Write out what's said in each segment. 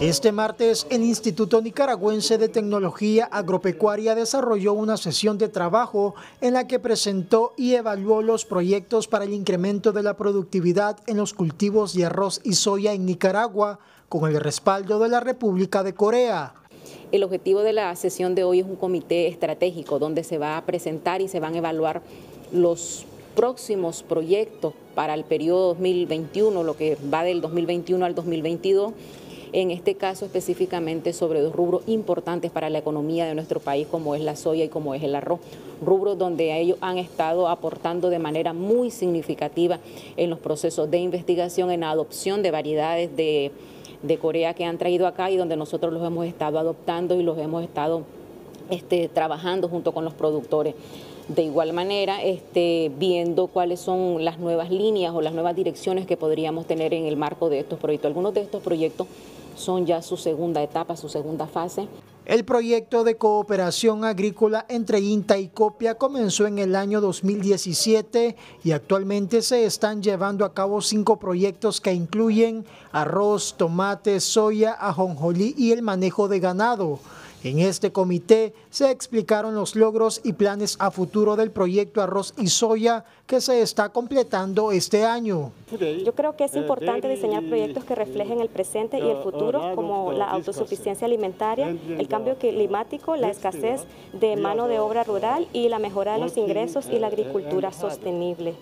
Este martes, el Instituto Nicaragüense de Tecnología Agropecuaria desarrolló una sesión de trabajo en la que presentó y evaluó los proyectos para el incremento de la productividad en los cultivos de arroz y soya en Nicaragua, con el respaldo de la República de Corea. El objetivo de la sesión de hoy es un comité estratégico donde se va a presentar y se van a evaluar los próximos proyectos para el periodo 2021, lo que va del 2021 al 2022 en este caso específicamente sobre dos rubros importantes para la economía de nuestro país, como es la soya y como es el arroz. Rubros donde ellos han estado aportando de manera muy significativa en los procesos de investigación, en la adopción de variedades de, Corea que han traído acá y donde nosotros los hemos estado adoptando y los hemos estado este, trabajando junto con los productores. De igual manera, este, viendo cuáles son las nuevas líneas o las nuevas direcciones que podríamos tener en el marco de estos proyectos. Algunos de estos proyectos son ya su segunda etapa, su segunda fase. El proyecto de cooperación agrícola entre INTA y Copia comenzó en el año 2017 y actualmente se están llevando a cabo cinco proyectos que incluyen arroz, tomate, soya, ajonjolí y el manejo de ganado. En este comité se explicaron los logros y planes a futuro del proyecto Arroz y Soya que se está completando este año. Yo creo que es importante diseñar proyectos que reflejen el presente y el futuro, como la autosuficiencia alimentaria, el cambio climático, la escasez de mano de obra rural y la mejora de los ingresos y la agricultura sostenible.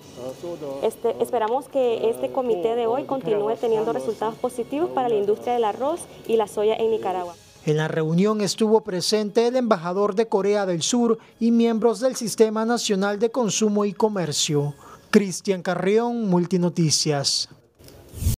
Este, esperamos que este comité de hoy continúe teniendo resultados positivos para la industria del arroz y la soya en Nicaragua. En la reunión estuvo presente el embajador de Corea del Sur y miembros del Sistema Nacional de Consumo y Comercio. Cristian Carrión, Multinoticias.